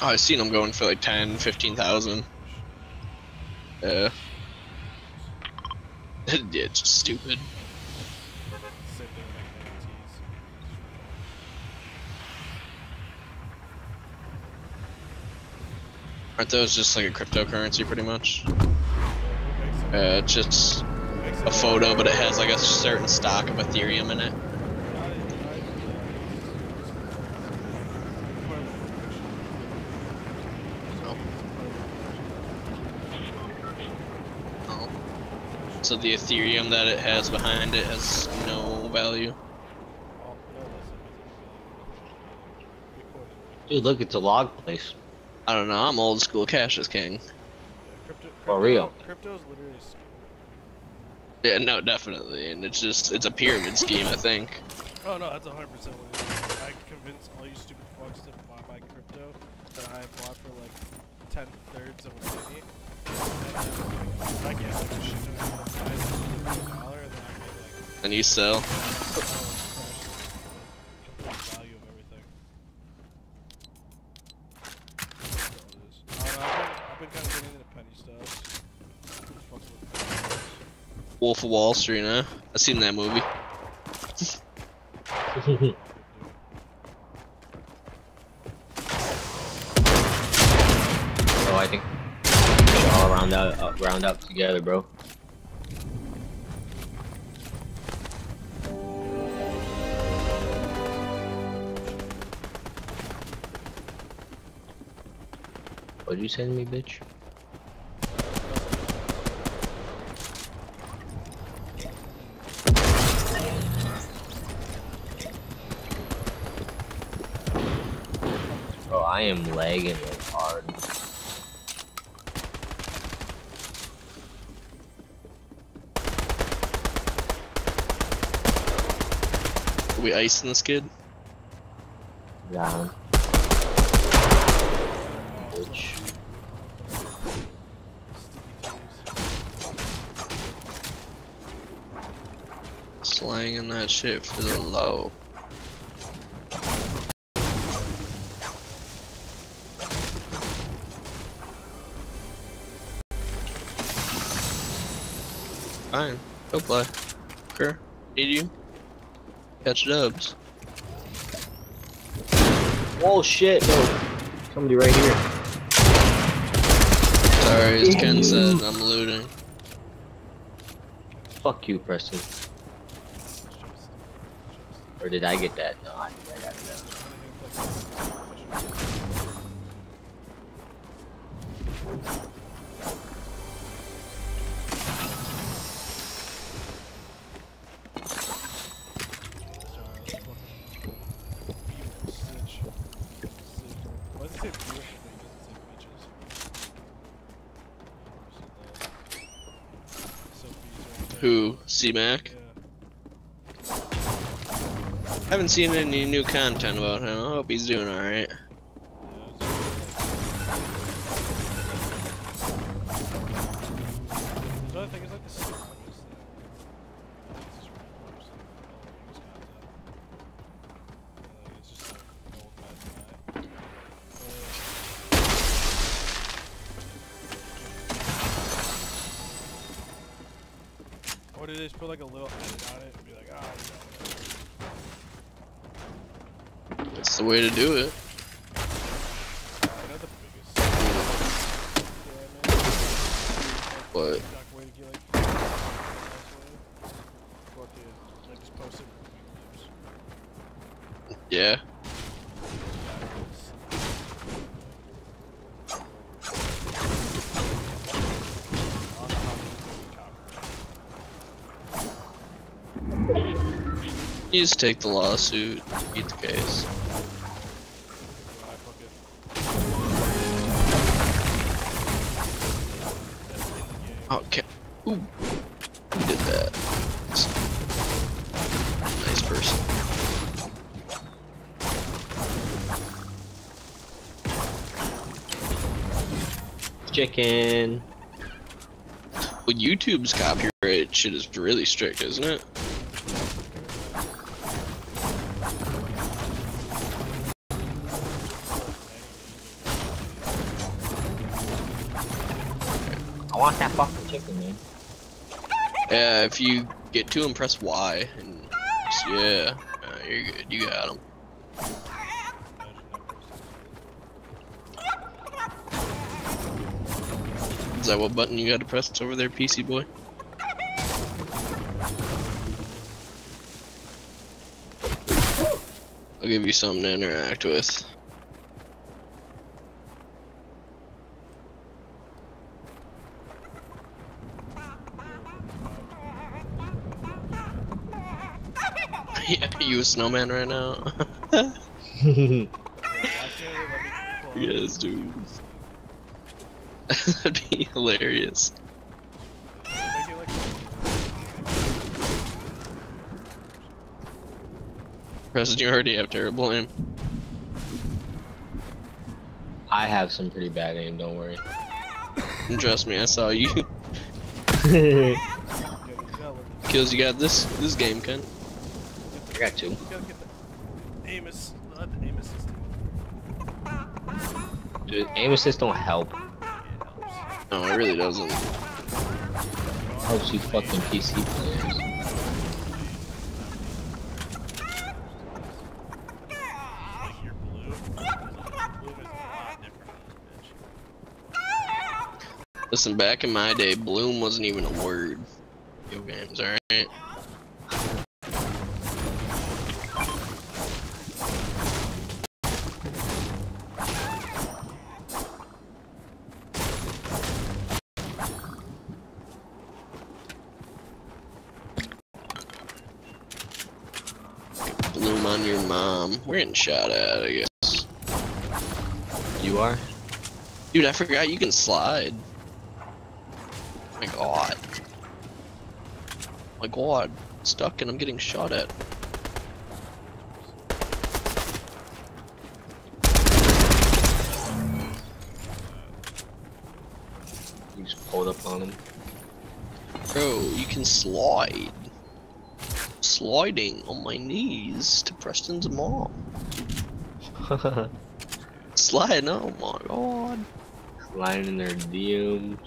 Oh, I've seen them going for like 10, 15,000. Yeah. yeah, it's stupid. Aren't those just like a cryptocurrency pretty much? Uh, it's just a photo, but it has like a certain stock of Ethereum in it. I- I- Oh. So the Ethereum that it has behind it has no value. Oh, no, listen, recording. Dude, look, it's a log place. I don't know. I'm old school. Cash is king. Yeah, crypto, For real. Crypto is literally a scam. Yeah, no, definitely, and it's just it's a pyramid scheme. I think. Oh no, that's 100% what it is. I convinced all you stupid fucks to buy my crypto that I bought for like 10 thirds of a penny. And then I get and I you sell. oh. I. Wolf of Wall Street. Huh? I've seen that movie. So I think we should all round out, uh, round up together, bro. What'd you send me, bitch? Bro, I am lagging like hard. Are we icing this kid? Down. Bitch. Slanging that shit for the low. Fine. Go play. Sure. Need you. Catch dubs. Oh shit. Somebody right here. Sorry, as Ken said, I'm looting. Fuck you, Preston. Or did I get that? No, I Who? C-Mac? Haven't seen any new content about him. I hope he's doing alright. They just put like a little edit on it and be like, ah, know, That's the way to do it. whatever. They're not the biggest. Yeah, man. But TikTok way to get like nice way. Fuck it. Like just post it with memes. yeah. You just take the lawsuit, beat the case. Okay. Ooh. Who did that? Nice person. Chicken. Well, YouTube's copyright shit is really strict, isn't it? Yeah, if you get to him, press Y. And yeah, uh, you're good. You got him. Is that what button you got to press It's over there, PC boy? I'll give you something to interact with. Yeah, you a snowman right now? Why can't they let me pull yes, dude. That'd be hilarious. Make Preston, you already have terrible aim. I have some pretty bad aim, don't worry. Trust me, I saw you. I you gotta Kills you got this this game, Ken. got two. You gotta get the aim assist, not the aim assist. Dude, aim assist don't help. It helps. No, it really doesn't. Helps you fucking PC players. Like your blue. Blue is a lot different on this bitch. Listen, back in my day, bloom wasn't even a word. Video games, alright? Bloom on your mom. We're getting shot at, I guess. You are? Dude, I forgot you can slide. My god. My god. Stuck and I'm getting shot at. You just pulled up on him. Bro, you can slide. Sliding on my knees to Preston's mom. Slide, oh my god. Sliding in their DMs.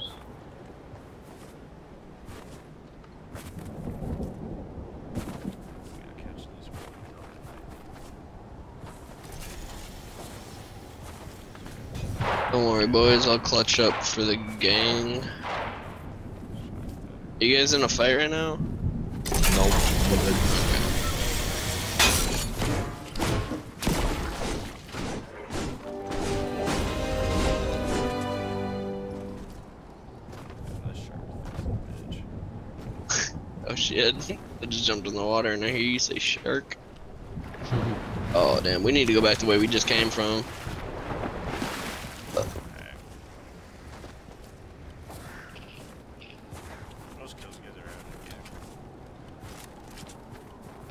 We gotta catch these Don't worry, boys, I'll clutch up for the gang. You guys in a fight right now? Nope. That shark thing's a bitch. Oh, oh shit. I just jumped in the water and I hear you say shark. Oh damn, we need to go back the way we just came from. Most kills you guys ever had in the game.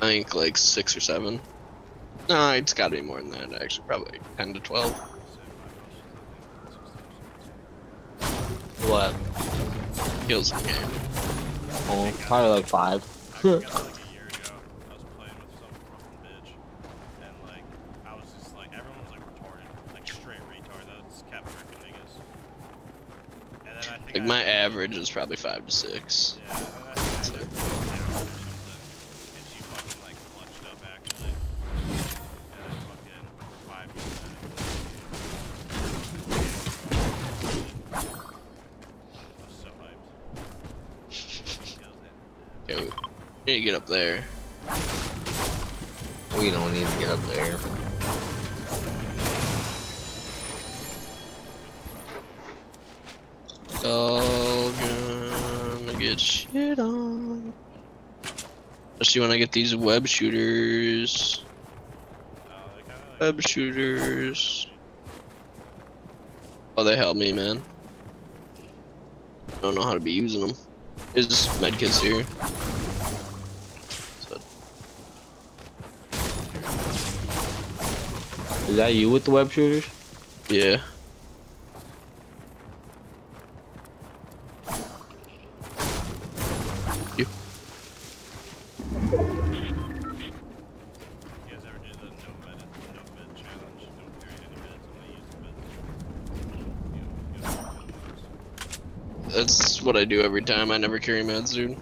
I think like six or seven. No, it's gotta be more than that actually, probably 10 to 12. So my most is What? Kills in the game. Oh, probably like five. I think I got like a year ago. I was playing with some We need to get up there. We don't need to get up there. All gonna get shit on. Especially when I get these web shooters. Web shooters. Oh, they help me, man. I don't know how to be using them. Is medkits here? Is that you with the web shooters? yeah. You. You guys ever did the no med, no med challenge? Don't carry any meds, only use the meds. You know, you know, That's what I do every time. I never carry meds, dude.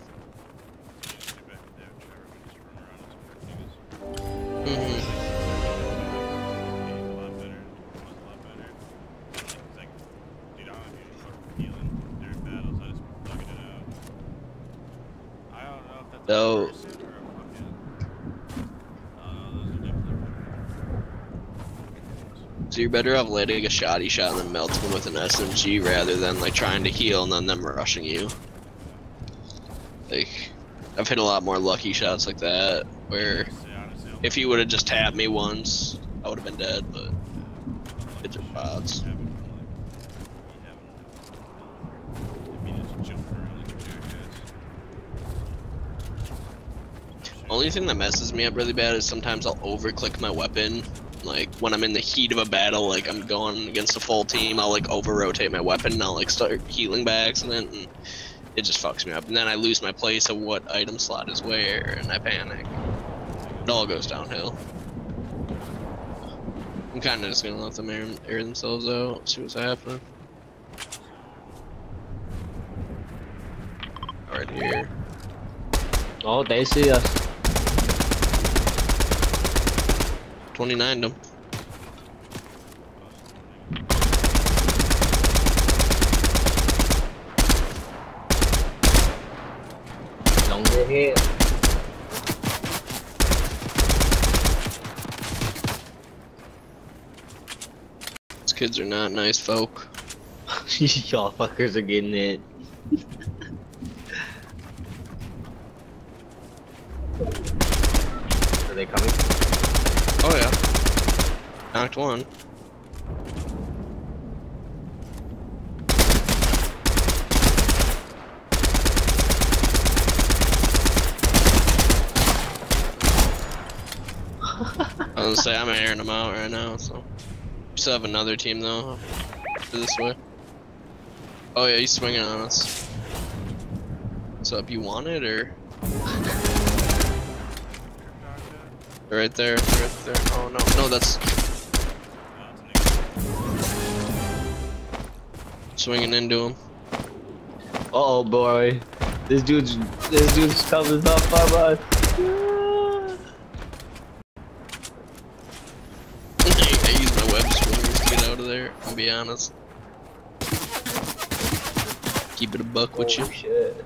You're better off letting a shoddy shot and then melting them with an SMG rather than like trying to heal and then them rushing you. Like, I've hit a lot more lucky shots like that where if you would have just tapped me once, I would have been dead. But it's bots. a jackass. Only thing that messes me up really bad is sometimes I'll overclick my weapon. Like when I'm in the heat of a battle, like I'm going against a full team, I'll like over rotate my weapon and I'll like start healing by accident and it just fucks me up. And then I lose my place of what item slot is where and I panic. It all goes downhill. I'm kinda just gonna let them air, air themselves out, see what's happening. Right here. Oh, they see us. 29 them. Don't get hit. These kids are not nice folk. Y'all fuckers are getting it. are they coming? Oh yeah. Knocked one. I was gonna say I'm airing them out right now, so we still have another team though. This way. Oh yeah, he's swinging on us. What's up? You want it or right there? Right there. Oh no, no, that's swinging into him. Uh oh, boy. This dude's this dude's coming up on us. I use my web swingers to get out of there. I'll be honest. Keep it a buck with you. Oh, shit.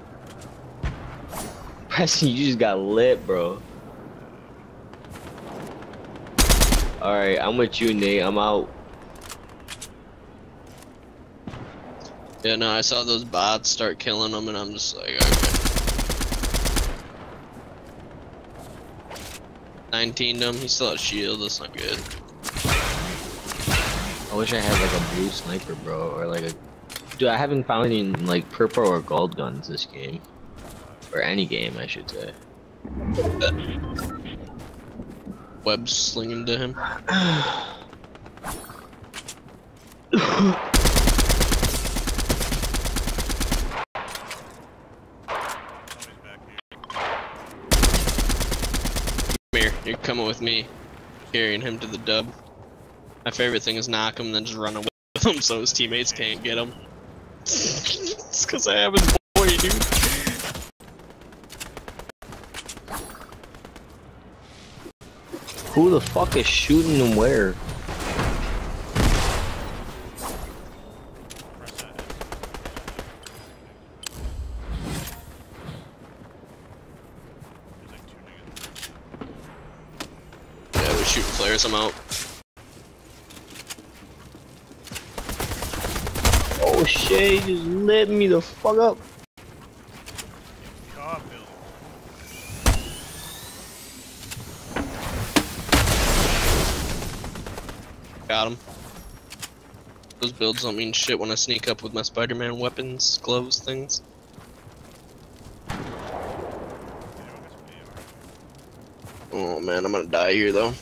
Preston, you just got lit, bro. Alright, I'm with you, Nate. I'm out. Yeah, no, I saw those bots start killing them, and I'm just like, okay. 19 them. He still has shield. That's not good. I wish I had like a blue sniper, bro, or like a. Dude, I haven't found any like purple or gold guns this game, or any game, I should say. Web slinging to him. Come here. You're coming with me. Carrying him to the dub. My favorite thing is knock him, then just run away with him so his teammates can't get him. it's because I have his boy, dude. Who the fuck is shooting and where? We're shooting flares. I'm out. Oh shit, he just lit me the fuck up. God, Got him. Those builds don't mean shit when I sneak up with my Spider-Man weapons, gloves, things. Oh man, I'm gonna die here though.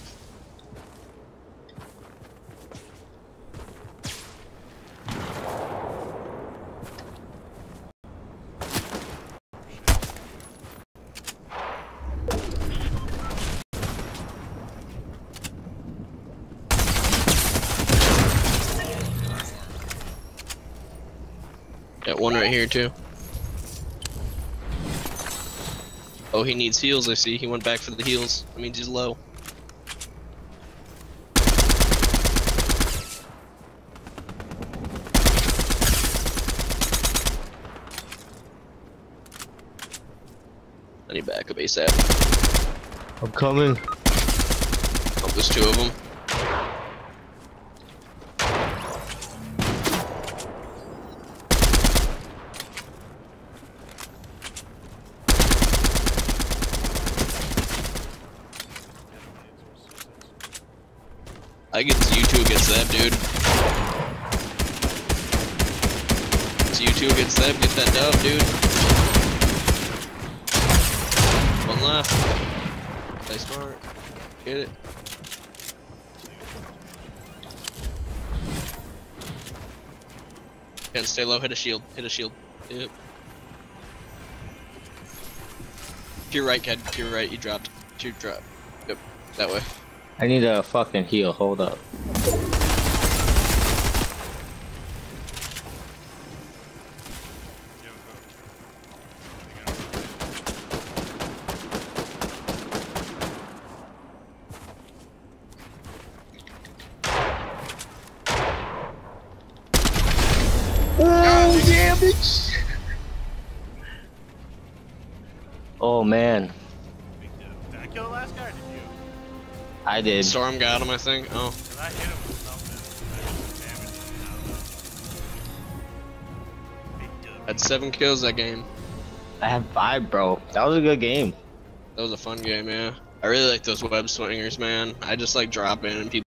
One right here too. Oh, he needs heals. I see. He went back for the heals. That means he's low. I need backup ASAP. I'm coming. Oh, there's two of them. I get you two against them, dude. It's you against them. Get that dub, dude. One left. Play smart. Get it. Can't stay low. Hit a shield. Hit a shield. Yep. To your right, Ked. To your right. You dropped. To your drop. Yep. That way. I need a fucking heal. Hold up. Oh! Oh man, Did I kill the last guy or did you? I did. Storm got him, I think. Oh. Cause I hit him with something. I did some damage. I don't know. Big deal. Had seven kills that game. I had five, bro. That was a good game. That was a fun game, yeah. I really like those web swingers, man. I just like drop in and people.